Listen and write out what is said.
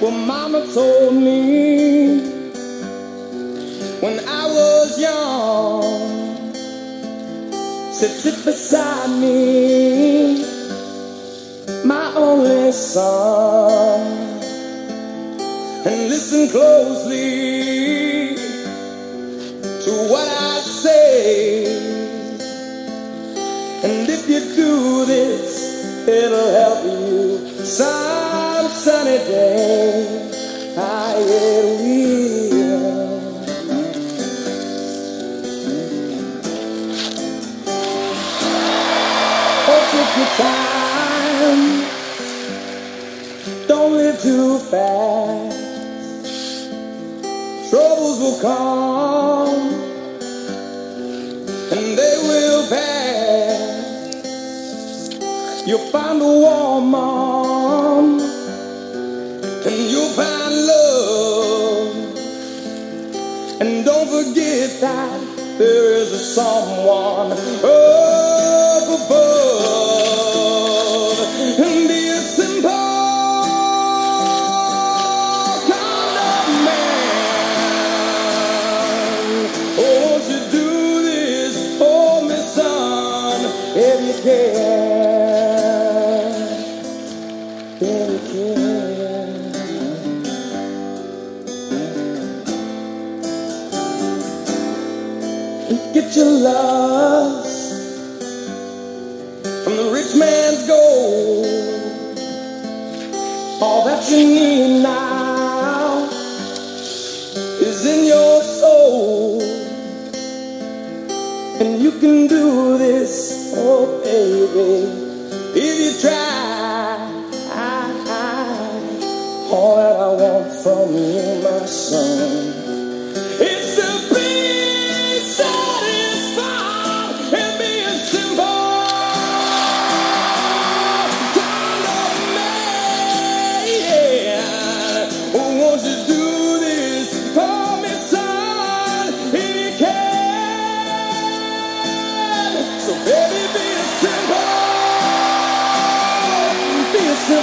Well, Mama told me when I was young, said sit beside me, my only son, and listen closely to what I say. And if you do this, it'll help you some sunny day. Your time. Don't live too fast. Troubles will come and they will pass. You'll find a warm arm and you'll find And don't forget that there is a someone up above. And be a simple kind of man. Oh, won't you do this for me, son, if you can? Get your lust from the rich man's gold. All that you need now is in your soul. And you can do this, oh baby, if you try.